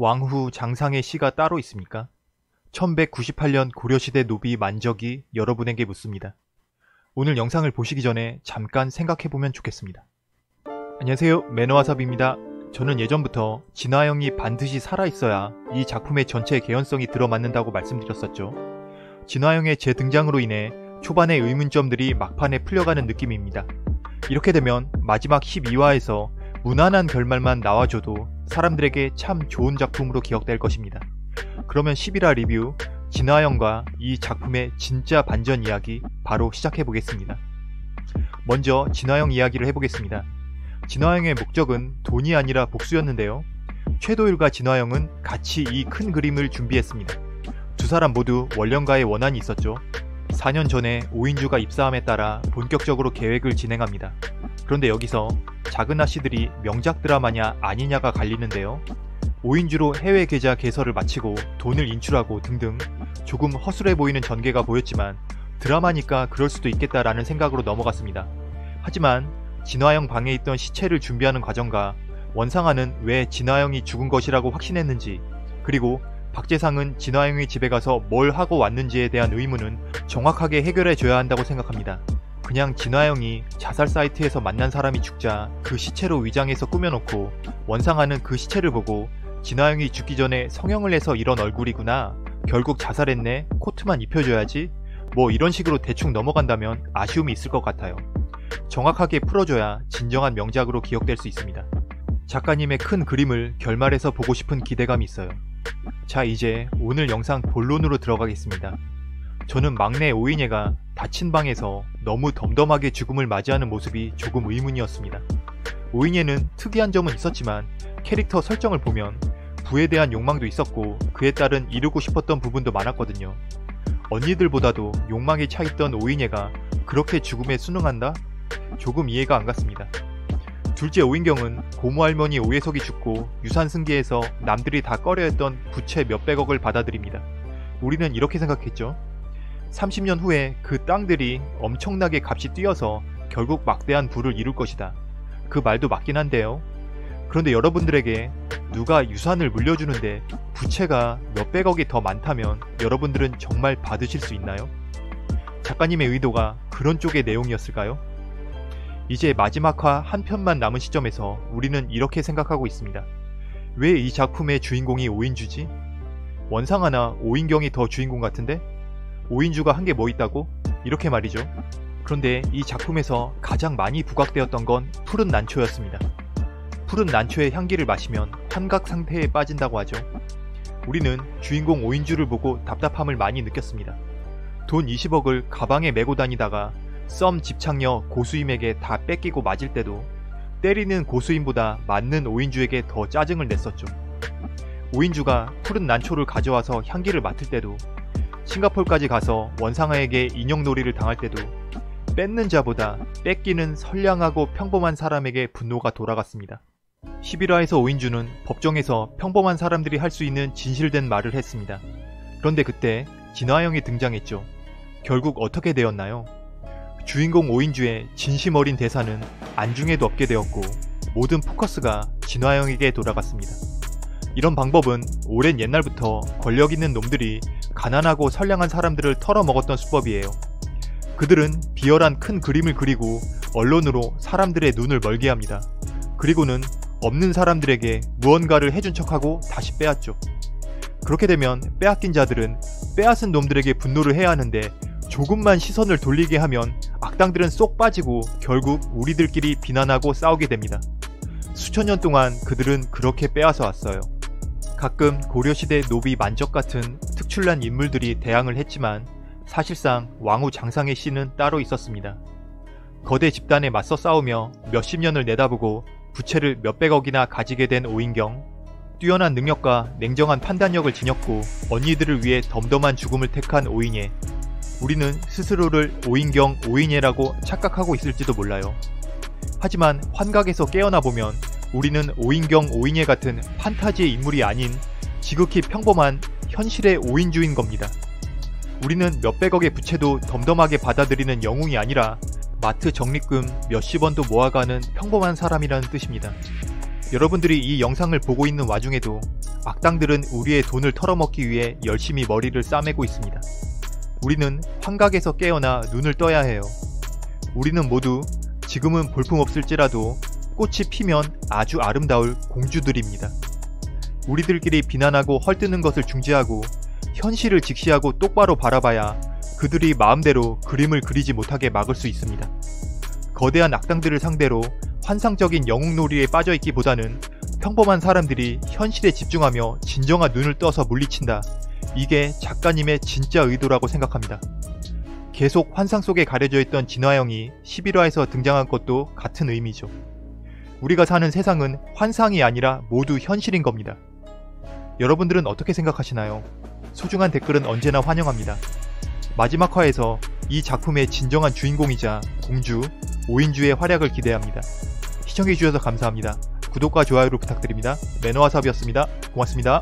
왕후 장상의 시가 따로 있습니까? 1198년 고려시대 노비 만적이 여러분에게 묻습니다. 오늘 영상을 보시기 전에 잠깐 생각해보면 좋겠습니다. 안녕하세요 매너와삽입니다. 저는 예전부터 진화영이 반드시 살아있어야 이 작품의 전체 개연성이 들어맞는다고 말씀드렸었죠. 진화영의 재등장으로 인해 초반의 의문점들이 막판에 풀려가는 느낌입니다. 이렇게 되면 마지막 12화에서 무난한 결말만 나와줘도 사람들에게 참 좋은 작품으로 기억될 것입니다. 그러면 11화 리뷰 진화영과 이 작품의 진짜 반전 이야기 바로 시작해 보겠습니다. 먼저 진화영 이야기를 해보겠습니다. 진화영의 목적은 돈이 아니라 복수였는데요. 최도일과 진화영은 같이 이 큰 그림을 준비했습니다. 두 사람 모두 원령과의 원한이 있었죠. 4년 전에 오인주가 입사함에 따라 본격적으로 계획을 진행합니다. 그런데 여기서 작은 아씨들이 명작 드라마냐 아니냐가 갈리는데요. 오인주로 해외 계좌 개설을 마치고 돈을 인출하고 등등 조금 허술해 보이는 전개가 보였지만 드라마니까 그럴 수도 있겠다라는 생각으로 넘어갔습니다. 하지만 진화영 방에 있던 시체를 준비하는 과정과 원상아는 왜 진화영이 죽은 것이라고 확신했는지 그리고 박재상은 진화영의 집에 가서 뭘 하고 왔는지에 대한 의문은 정확하게 해결해 줘야 한다고 생각합니다. 그냥 진화영이 자살 사이트에서 만난 사람이 죽자 그 시체로 위장해서 꾸며놓고 원상아는 그 시체를 보고 진화영이 죽기 전에 성형을 해서 이런 얼굴이구나 결국 자살했네 코트만 입혀줘야지 뭐 이런 식으로 대충 넘어간다면 아쉬움이 있을 것 같아요. 정확하게 풀어줘야 진정한 명작으로 기억될 수 있습니다. 작가님의 큰 그림을 결말에서 보고 싶은 기대감이 있어요. 자 이제 오늘 영상 본론으로 들어가겠습니다. 저는 막내 오인예가 다친 방에서 너무 덤덤하게 죽음을 맞이하는 모습이 조금 의문이었습니다. 오인예는 특이한 점은 있었지만 캐릭터 설정을 보면 부에 대한 욕망도 있었고 그에 따른 이루고 싶었던 부분도 많았거든요. 언니들보다도 욕망에 차있던 오인예가 그렇게 죽음에 순응한다? 조금 이해가 안 갔습니다. 둘째 오인경은 고모 할머니 오해석이 죽고 유산 승계에서 남들이 다 꺼려했던 부채 몇백억을 받아들입니다. 우리는 이렇게 생각했죠. 30년 후에 그 땅들이 엄청나게 값이 뛰어서 결국 막대한 부를 이룰 것이다. 그 말도 맞긴 한데요. 그런데 여러분들에게 누가 유산을 물려주는데 부채가 몇백억이 더 많다면 여러분들은 정말 받으실 수 있나요? 작가님의 의도가 그런 쪽의 내용이었을까요? 이제 마지막화 한 편만 남은 시점에서 우리는 이렇게 생각하고 있습니다. 왜 이 작품의 주인공이 오인주지? 원상 하나 오인경이 더 주인공 같은데? 오인주가 한 게 뭐 있다고? 이렇게 말이죠. 그런데 이 작품에서 가장 많이 부각되었던 건 푸른 난초였습니다. 푸른 난초의 향기를 마시면 환각 상태에 빠진다고 하죠. 우리는 주인공 오인주를 보고 답답함을 많이 느꼈습니다. 돈 20억을 가방에 메고 다니다가 썸 집착녀 고수임에게 다 뺏기고 맞을 때도 때리는 고수임보다 맞는 오인주에게 더 짜증을 냈었죠. 오인주가 푸른 난초를 가져와서 향기를 맡을 때도 싱가폴까지 가서 원상아에게 인형놀이를 당할 때도 뺏는 자보다 뺏기는 선량하고 평범한 사람에게 분노가 돌아갔습니다. 11화에서 오인주는 법정에서 평범한 사람들이 할 수 있는 진실된 말을 했습니다. 그런데 그때 진화영이 등장했죠. 결국 어떻게 되었나요? 주인공 오인주의 진심 어린 대사는 안중에도 없게 되었고 모든 포커스가 진화영에게 돌아갔습니다. 이런 방법은 오랜 옛날부터 권력 있는 놈들이 가난하고 선량한 사람들을 털어먹었던 수법이에요. 그들은 비열한 큰 그림을 그리고 언론으로 사람들의 눈을 멀게 합니다. 그리고는 없는 사람들에게 무언가를 해준 척하고 다시 빼앗죠. 그렇게 되면 빼앗긴 자들은 빼앗은 놈들에게 분노를 해야 하는데 조금만 시선을 돌리게 하면 악당들은 쏙 빠지고 결국 우리들끼리 비난하고 싸우게 됩니다. 수천 년 동안 그들은 그렇게 빼앗아 왔어요. 가끔 고려시대 노비 만적 같은 특출난 인물들이 대항을 했지만 사실상 왕후 장상의 씨는 따로 있었습니다. 거대 집단에 맞서 싸우며 몇십 년을 내다보고 부채를 몇백억이나 가지게 된 오인경, 뛰어난 능력과 냉정한 판단력을 지녔고 언니들을 위해 덤덤한 죽음을 택한 오인예, 우리는 스스로를 오인경 오인예라고 착각하고 있을지도 몰라요. 하지만 환각에서 깨어나 보면 우리는 오인경 오인예 같은 판타지의 인물이 아닌 지극히 평범한 현실의 오인주인 겁니다. 우리는 몇백억의 부채도 덤덤하게 받아들이는 영웅이 아니라 마트 적립금 몇십 원도 모아가는 평범한 사람이라는 뜻입니다. 여러분들이 이 영상을 보고 있는 와중에도 악당들은 우리의 돈을 털어먹기 위해 열심히 머리를 싸매고 있습니다. 우리는 환각에서 깨어나 눈을 떠야 해요. 우리는 모두 지금은 볼품없을지라도 꽃이 피면 아주 아름다울 공주들입니다. 우리들끼리 비난하고 헐뜯는 것을 중지하고 현실을 직시하고 똑바로 바라봐야 그들이 마음대로 그림을 그리지 못하게 막을 수 있습니다. 거대한 악당들을 상대로 환상적인 영웅놀이에 빠져있기보다는 평범한 사람들이 현실에 집중하며 진정한 눈을 떠서 물리친다. 이게 작가님의 진짜 의도라고 생각합니다. 계속 환상 속에 가려져 있던 진화영이 11화에서 등장한 것도 같은 의미죠. 우리가 사는 세상은 환상이 아니라 모두 현실인 겁니다. 여러분들은 어떻게 생각하시나요? 소중한 댓글은 언제나 환영합니다. 마지막 화에서 이 작품의 진정한 주인공이자 공주, 오인주의 활약을 기대합니다. 시청해주셔서 감사합니다. 구독과 좋아요를 부탁드립니다. 매너와사업이었습니다. 고맙습니다.